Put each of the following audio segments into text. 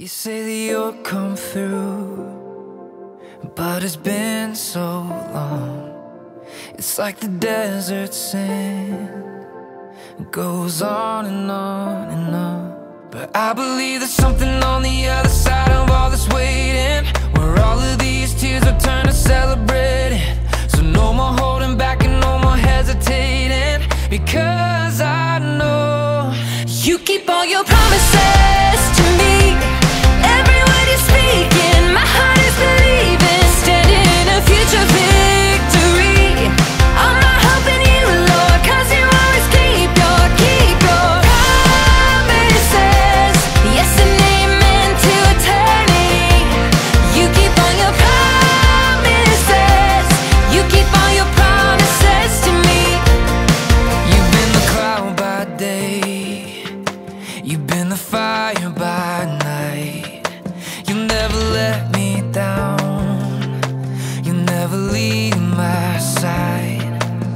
You say that you'll come through, but it's been so long. It's like the desert sand goes on and on and on. But I believe there's something on the other side of all this waiting, where all of these tears will turn to celebrating. So no more holding back and no more hesitating, because I know you keep all your promises to me.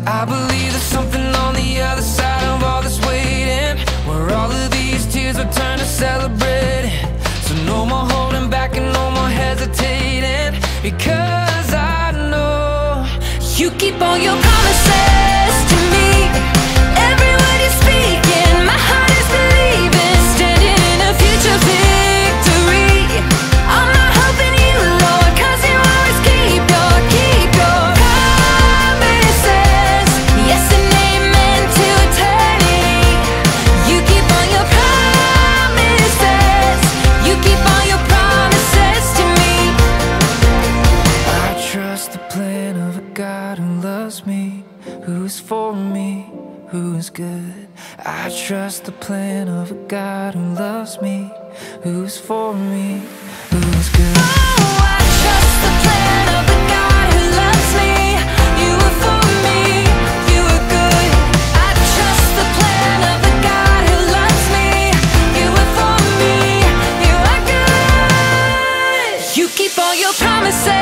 I believe there's something on the other side of all this waiting, where all of these tears will turn to celebrating. So no more holding back and no more hesitating, because I know you keep all your who loves me, who's for me, who's good. I trust the plan of a God who loves me, who's for me, who's good. Oh, I trust the plan of a God who loves me. You were for me, you were good. I trust the plan of a God who loves me. You were for me, you are good. You keep all your promises.